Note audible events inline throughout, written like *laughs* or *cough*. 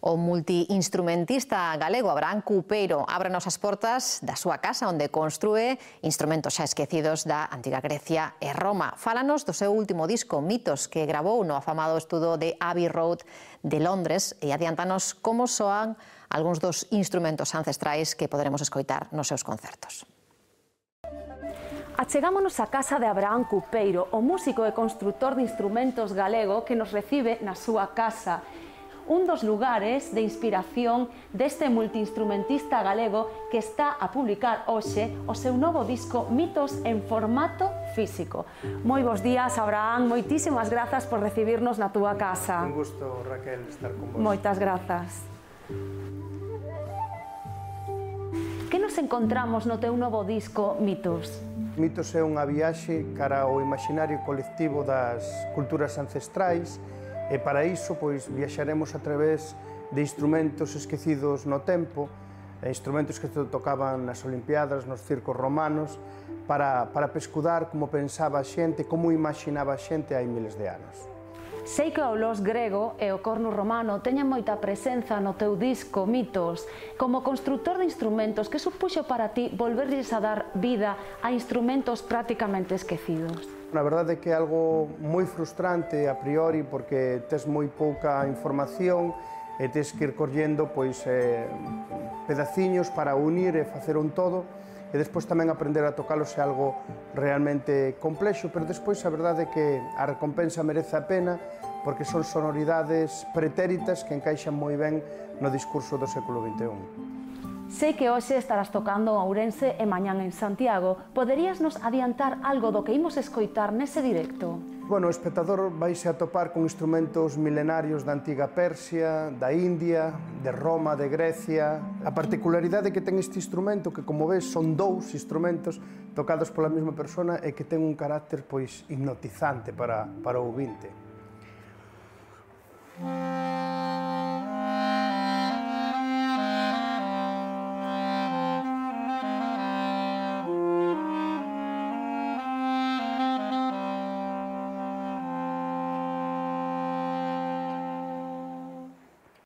O multiinstrumentista galego Abraham Cupeiro ábranos as portas da súa casa onde construe instrumentos xa esquecidos da antiga Grecia e Roma. Fálanos do seu último disco, Mitos, que grabou no afamado estudo de Abbey Road de Londres e adiantanos como soan algúns dos instrumentos ancestrais que poderemos escoitar nos seus concertos. Achegámonos á casa de Abraham Cupeiro, o músico e constructor de instrumentos galego que nos recibe na súa casa un dos lugares de inspiración deste multiinstrumentista galego que está a publicar hoxe o seu novo disco Mitos en formato físico. Moi bons días, Abraham, moitísimas grazas por recibirnos na túa casa. Un gusto, Raquel, estar con vos. Moitas grazas. Que nos encontramos no teu novo disco Mitos? Mitos é unha viaxe cara ao imaginario colectivo das culturas ancestrais E para iso, pois, viaxaremos a través de instrumentos esquecidos no tempo, instrumentos que se tocaban nas Olimpiadas, nos circos romanos, para, para pescudar como pensaba a xente, como imaginaba a xente hai miles de anos. Sei que o los grego e o corno romano teñen moita presenza no teu disco Mitos. Como constructor de instrumentos, que supuxo para ti volverlles a dar vida a instrumentos prácticamente esquecidos? Na verdade é que é algo moi frustrante a priori porque tes moi pouca información e tes que ir collendo pois, eh, pedaciños para unir e facer un todo e despois tamén aprender a tocalos é algo realmente complexo, pero despois a verdade é que a recompensa merece a pena porque son sonoridades pretéritas que encaixan moi ben no discurso do século XXI. Sei que hoxe estarás tocando en Ourense e mañán en Santiago. Poderías nos adiantar algo do que imos escoitar nese directo? Bueno, o espectador vaise atopar con instrumentos milenarios da antiga Persia, da India, de Roma, de Grecia. A particularidade que ten este instrumento, que como ves son dous instrumentos tocados pola mesma persona e que ten un carácter pois hipnotizante para, para o ouvinte. Música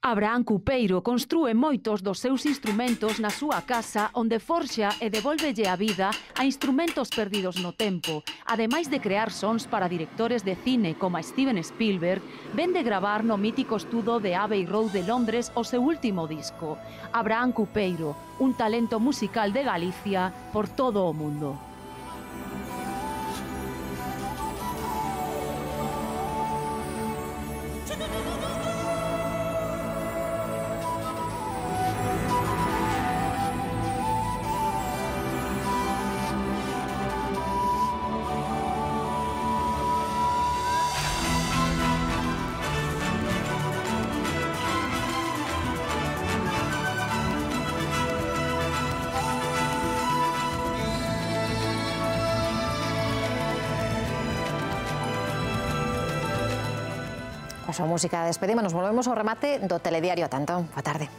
Abraham Cupeiro construe moitos dos seus instrumentos na súa casa onde forxa e devolvelle a vida a instrumentos perdidos no tempo. Ademais de crear sons para directores de cine como Steven Spielberg, ven de gravar no mítico estudo de Abbey Road de Londres o seu último disco. Abraham Cupeiro, un talento musical de Galicia por todo o mundo. *laughs* Coa súa música despedimos, nos volvemos ao remate do telediario tanto. Boa tarde.